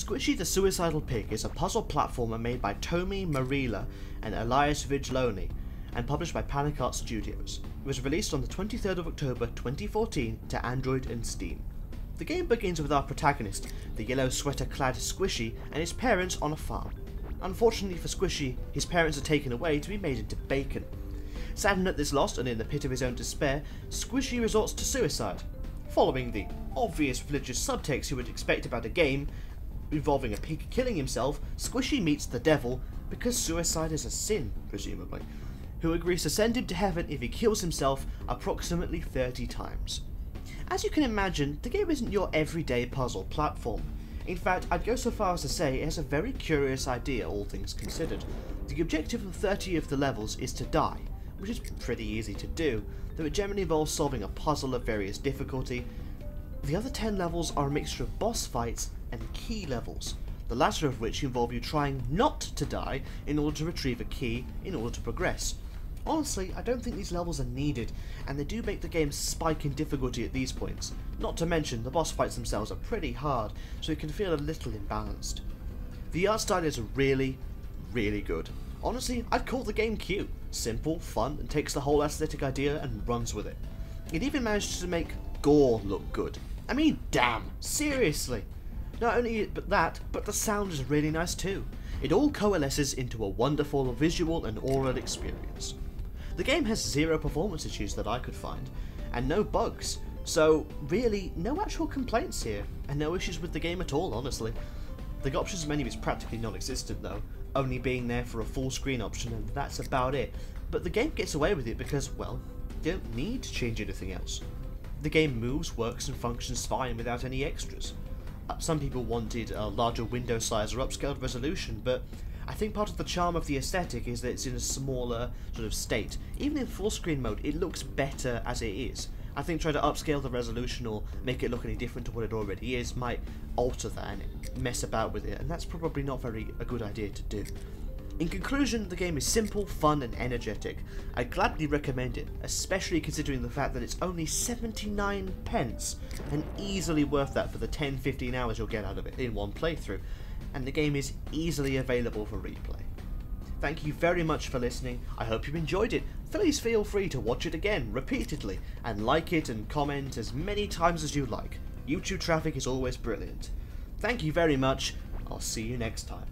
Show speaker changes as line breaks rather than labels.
Squishy the Suicidal Pig is a puzzle platformer made by Tomi Marila and Elias Viglione and published by Panic Art Studios. It was released on the 23rd of October 2014 to Android and Steam. The game begins with our protagonist, the yellow sweater clad Squishy, and his parents on a farm. Unfortunately for Squishy, his parents are taken away to be made into bacon. Saddened at this loss and in the pit of his own despair, Squishy resorts to suicide. Following the obvious religious subtext you would expect about a game involving a pig killing himself, Squishy meets the devil, because suicide is a sin, presumably, who agrees to send him to heaven if he kills himself approximately 30 times. As you can imagine, the game isn't your everyday puzzle platform. In fact, I'd go so far as to say it has a very curious idea, all things considered. The objective of 30 of the levels is to die, which is pretty easy to do, though it generally involves solving a puzzle of various difficulty. The other 10 levels are a mixture of boss fights and key levels, the latter of which involve you trying not to die in order to retrieve a key in order to progress. Honestly, I don't think these levels are needed, and they do make the game spike in difficulty at these points. Not to mention, the boss fights themselves are pretty hard, so it can feel a little imbalanced. The art style is really, really good. Honestly, I'd call the game cute. Simple, fun, and takes the whole aesthetic idea and runs with it. It even manages to make gore look good. I mean, damn, seriously. Not only but that, but the sound is really nice too. It all coalesces into a wonderful visual and aural experience. The game has zero performance issues that I could find, and no bugs, so really no actual complaints here, and no issues with the game at all honestly. The options menu is practically non-existent though, only being there for a full screen option and that's about it, but the game gets away with it because, well, you don't need to change anything else. The game moves, works and functions fine without any extras. Uh, some people wanted a larger window size or upscaled resolution, but I think part of the charm of the aesthetic is that it's in a smaller sort of state. Even in full screen mode, it looks better as it is. I think trying to upscale the resolution or make it look any different to what it already is might alter that and mess about with it, and that's probably not very a good idea to do. In conclusion, the game is simple, fun, and energetic. I gladly recommend it, especially considering the fact that it's only 79 pence, and easily worth that for the 10-15 hours you'll get out of it in one playthrough, and the game is easily available for replay. Thank you very much for listening, I hope you enjoyed it. Please feel free to watch it again, repeatedly, and like it and comment as many times as you like. YouTube traffic is always brilliant. Thank you very much, I'll see you next time.